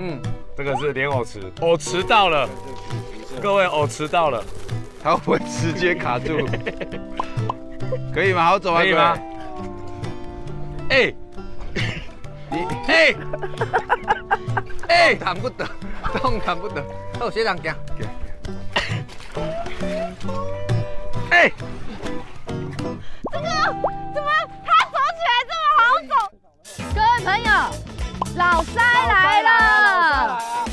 嗯，这个是莲藕池，藕池到了，各位藕池到了，它会直接卡住，可以吗？好走啊，可以吗？哎，你哎，哎，弹不得，动弹不得。哦，学长讲，哎，这个怎么它走起来这么好走？各位朋友，老三来了，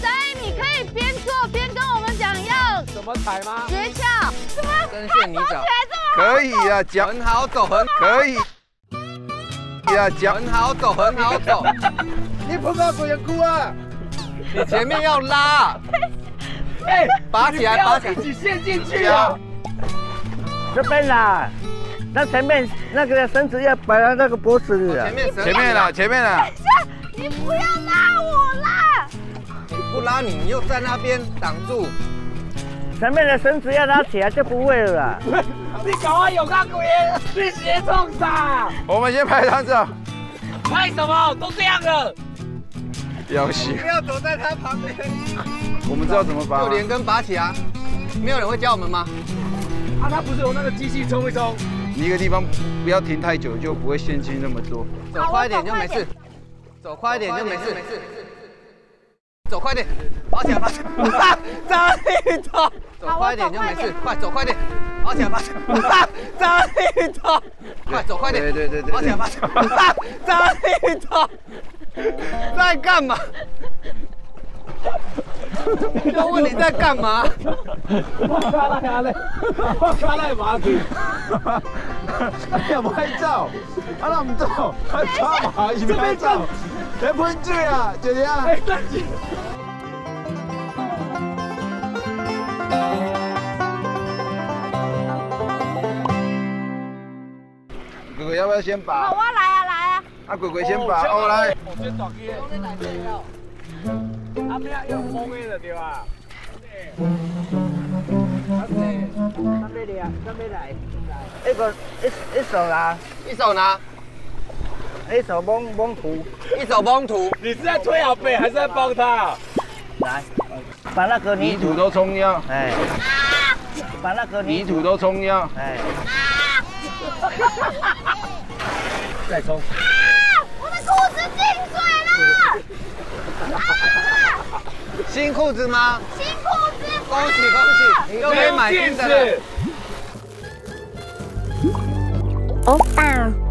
塞你可以边做边跟我们讲要怎么踩吗？诀窍，什么真它是你找走？可以啊，脚很好走，很可以。呀，脚很好走，很好走。你碰到鬼哭啊！你前面要拉，哎，拔起来，拔起来。你陷进去啊这边啦，那前面那个绳子要摆到那个脖子里啊前。面绳前面了，前面了。你不要拉我啦！不拉你，你又在那边挡住。前面的绳子要拉起来就不会了啦。你搞我有看鬼，你鞋撞啥？我们先拍张照。拍什么？都这样了。要死！不要走在他旁边。我们知道怎么拔吗。就连根拔起啊！没有人会教我们吗？啊，他不是有那个机器冲一冲？你一个地方不要停太久，就不会陷进那么多。走快一点就没事，走快一点就没事，走快点，拔起来，拔起来，张力头，走快一点就没事，快走快点，拔起来，拔起来，张力头，快 走快点，对对对对拔起来，拔起来，张力头，在干嘛？就问你在干嘛？我卡来啊嘞，我卡来马屁。要拍照，啊那唔做，拍抓马一边拍照，你喷水啊，就这样。鬼鬼要不要先好，拔？我来啊来啊！啊，鬼鬼先拔，哦来。我先转去。啊，不要用风的对吧？上面来，上面来，一个一一手拿，一手拿，一手蒙蒙图，一手蒙土，你是在推阿贝还是在帮他？来，把那个泥土，都冲掉，哎，把那个泥泥土都冲掉。哎，再冲。我的裤子进水了！啊！新裤子吗？新裤子！恭喜恭喜，又可以买新的了。欧巴。